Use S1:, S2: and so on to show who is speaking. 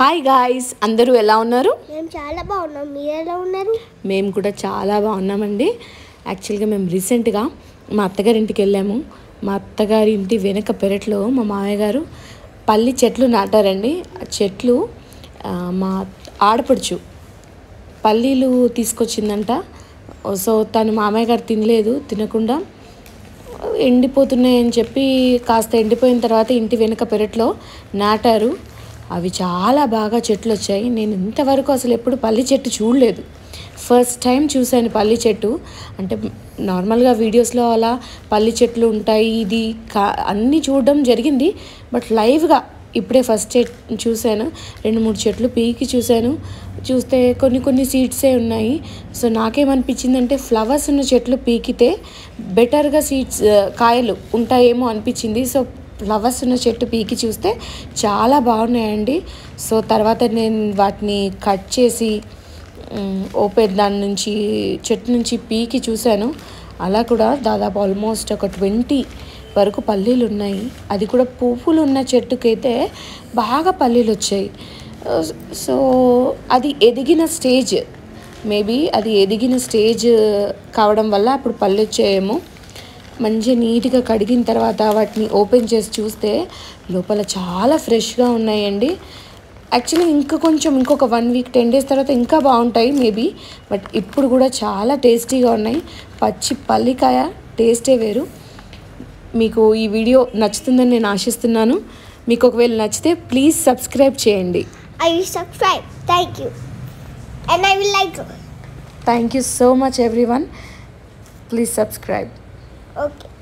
S1: Hi guys అందరూ ఎలా ఉన్నారు?
S2: మేము చాలా బాగున్నాం. మీరు ఎలా ఉన్నారు?
S1: మేము కూడా చాలా బాగున్నామండి. యాక్చువల్గా మేము రీసెంట్గా మా అత్తగారి ఇంటికి వెళ్ళాము. మా అత్తగారి ఇంటి వెనక పెరట్లో మా మామయ్య గారు పల్లి చెట్లు నాటారండి. ఆ చెట్లు మా ఆడపడుచు పల్లీలు తీసుకొచ్చిందంట. సో తను మామయ్య గారు తినలేదు తినకుండా ఎండిపోతున్నాయని చెప్పి కాస్త ఎండిపోయిన తర్వాత ఇంటి వెనుక పెరట్లో నాటారు. అవి చాలా బాగా చెట్లు వచ్చాయి. నేను ఇంతవరకు అసలు ఎప్పుడు పల్లి చెట్టు చూడలేదు. ఫస్ట్ టైం చూశాను పల్లి చెట్టు. అంటే నార్మల్గా వీడియోస్లో అలా పల్లి చెట్లు ఉంటాయి ఇది కా అన్నీ చూడడం జరిగింది. బట్ లైవ్గా ఇప్పుడే ఫస్ట్ చూశాను. రెండు మూడు చెట్లు పీకి చూశాను. చూస్తే కొన్ని కొన్ని సీడ్సే ఉన్నాయి. సో నాకేమనిపించిందంటే ఫ్లవర్స్ ఉన్న చెట్లు పీకితే బెటర్గా సీడ్స్ కాయలు ఉంటాయేమో అనిపించింది. సో ఫ్లవర్స్ ఉన్న చెట్టు పీకి చూస్తే చాలా బాగున్నాయండి. సో తర్వాత నేను వాటిని కట్ చేసి ఓపెన్ దాని నుంచి చెట్టు నుంచి పీకి చూశాను. అలా కూడా దాదాపు ఆల్మోస్ట్ ఒక ట్వంటీ వరకు పల్లీలు ఉన్నాయి. అది కూడా పువ్వులు ఉన్న చెట్టుకైతే బాగా పల్లీలు వచ్చాయి. సో అది ఎదిగిన స్టేజ్ మేబీ అది ఎదిగిన స్టేజ్ కావడం వల్ల అప్పుడు పళ్ళు వచ్చాయేమో. మంచిగా నీట్గా కడిగిన తర్వాత వాటిని ఓపెన్ చేసి చూస్తే లోపల చాలా ఫ్రెష్గా ఉన్నాయండి. యాక్చువల్లీ ఇంకా కొంచెం ఇంకొక వన్ వీక్ టెన్ డేస్ తర్వాత ఇంకా బాగుంటాయి మేబీ బట్ ఇప్పుడు కూడా చాలా టేస్టీగా ఉన్నాయి. పచ్చి పల్లికాయ టేస్టే వేరు. మీకు ఈ వీడియో నచ్చుతుందని నేను ఆశిస్తున్నాను. మీకు ఒకవేళ నచ్చితే ప్లీజ్ సబ్స్క్రైబ్ చేయండి.
S2: I subscribe. Thank you. And I will like
S1: thank you so much everyone please subscribe.
S2: Okay.